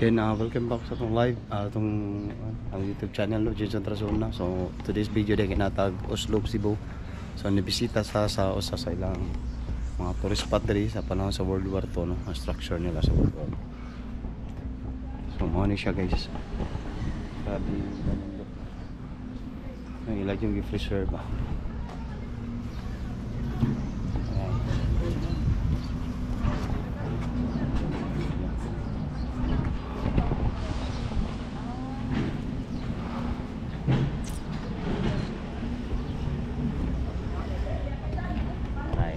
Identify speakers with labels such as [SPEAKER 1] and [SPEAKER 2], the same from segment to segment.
[SPEAKER 1] Yan, uh, welcome back sa itong live, uh, itong uh, ang YouTube channel, no, Jason Trasona. So, today's video din kinatag Oslo, Cebu. So, nibisita sa sa usa sa ilang mga tourist spot diri sa panahon sa World War II, no, ang structure nila sa World War. So, mo ni siya guys. Grabe, ganun Ang ilag yung gi-preserve ba. Ayan. Ay.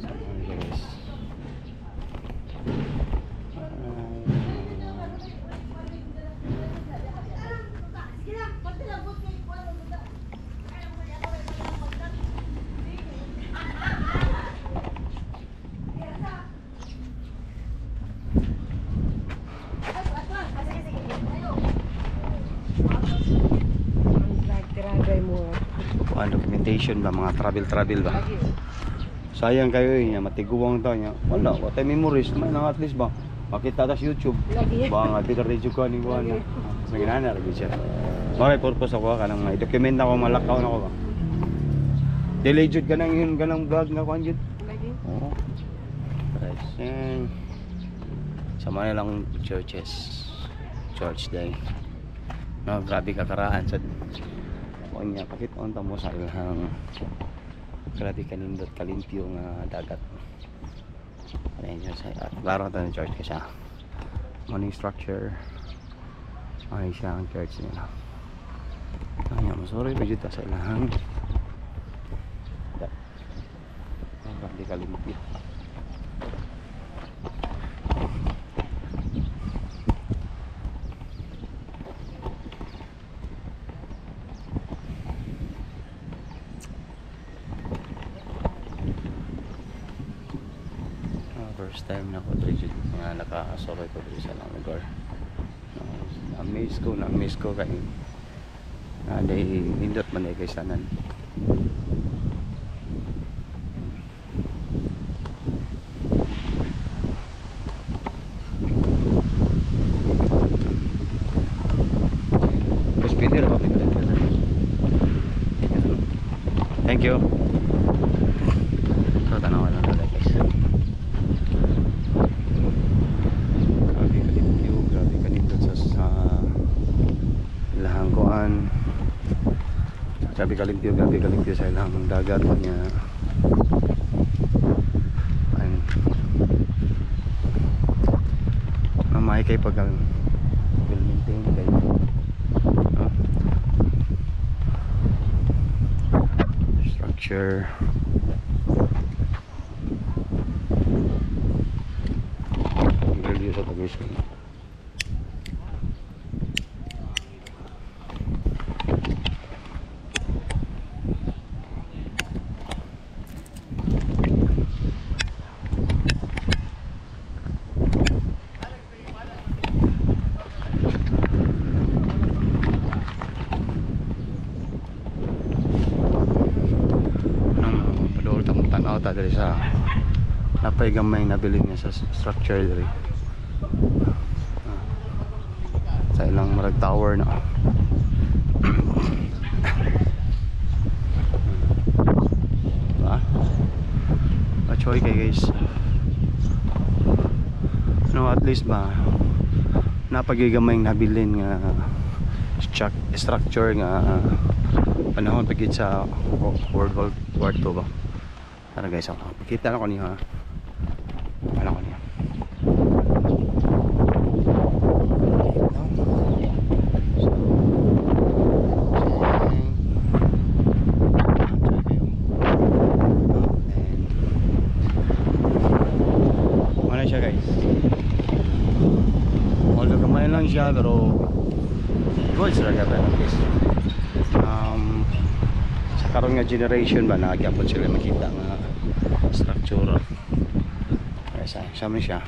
[SPEAKER 1] So, ano guys.
[SPEAKER 2] Nagtiradray mo.
[SPEAKER 1] Kuan documentation ba mga travel travel ba.
[SPEAKER 2] Lagi.
[SPEAKER 1] Sayang kayo eh, matiguang daw niya. Wala, what time memories man at least ba. Makita ta sa YouTube.
[SPEAKER 2] Lagi.
[SPEAKER 1] Ba nga di ka rin ko ni kuan na. Sa ginana ra siya. Bakit purpose ako ka nang i-document ako malakaw na ko ba. Delay jud ka nang yun ka nang vlog nga kuan jud.
[SPEAKER 2] Lagi.
[SPEAKER 1] Oo. Present. Sama na lang churches. Church day. No, grabe kakaraan sa kuan niya pakit on mo sa ilang grabe kanindot kalimpyo nga dagat. Ayun siya sa at klaro ta ng church ka siya. Morning structure. Ay siya ang church nila. Ay, masuri pa dito sa ilang. Ang grabe kalimpyo. Ah, first time na ko dito nga nakasakay ko dito sa lugar. Na miss ko, na miss ko kay na day nindot man kay sanan. Thank you. So, tanawan lang talaga guys. Grabe kalimpyo, grabe kanindot sa sa lahangkuan. Grabe kalimpyo, grabe kalimpyo sa ilang dagat niya. Ayun. Mamay kay pag will maintain kayo. Ah. Structure. Review sa tamis ko. Nang padol tamo tanaw ta diri sa napay gamay nabili niya sa structure diri. Sa ilang marag tower na. Diba? Machoy kay guys. No, at least ba napagigamay nabilin nga struc- structure nga panahon pagid sa World War War II ba. Tara guys, ako. Pakita na ko niyo ha. Wala ko niyo. Ano siya guys? Although kamay lang siya pero good sila ka guys. Um, sa karon nga generation ba nagyapon sila makita nga structure kaya sa sama siya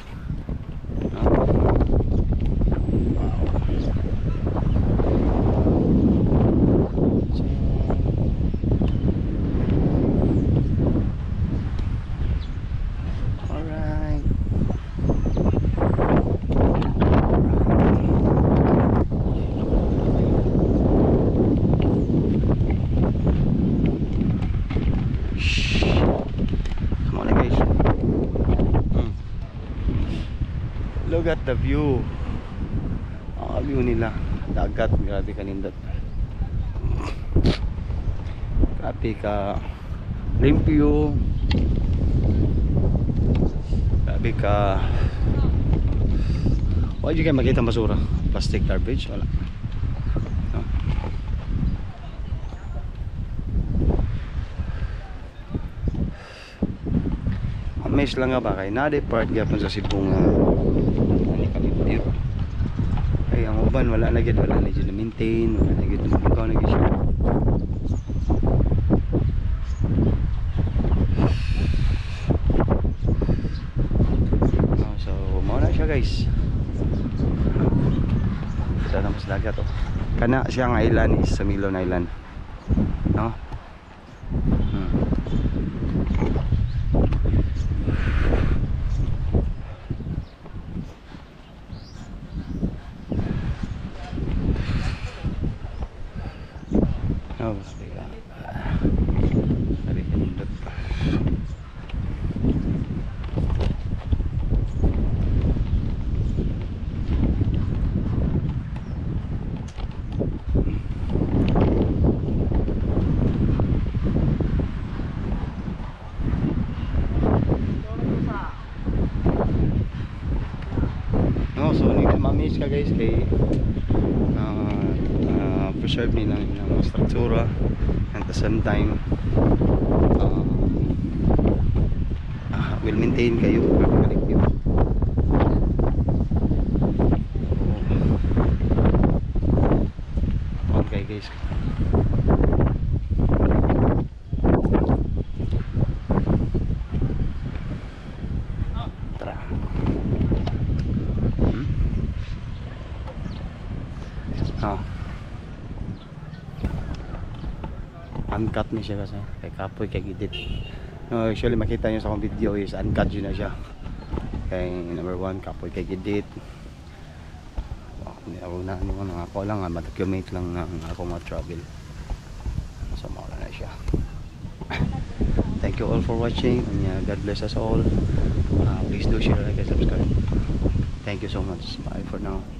[SPEAKER 1] Look at the view. Ang view nila. Dagat, grabe kanindot. Grabe ka limpyo. Grabe ka Why di kayo makita basura? Plastic garbage? Wala. No? Amaze lang nga ba kay nade part gyapon sa Cebu nga view. Ay ang uban wala na gid wala na gid na maintain, wala na gid ikaw na gid siya. Oh, so mao na siya guys. Sa dagat oh. Kana siyang island is sa Milon Island. No? Oh, ka nindot pa. No, so ni mamiss ka guys kay uh, preserve nila ng struktura and the same time uh, uh, will maintain kayo. Balik yun okay guys. Tara hmm? Ah. Uncut ni siya kasi. Kay kapoy kay gidit. No, actually makita niyo sa akong video is uncut yun na siya. Kay number one, kapoy kay gidit. Ako na ano nga ako lang nga ma-document lang ang ako nga travel. So mawala na siya. Thank you all for watching and uh, God bless us all. Uh, please do share, like, and subscribe. Thank you so much. Bye for now.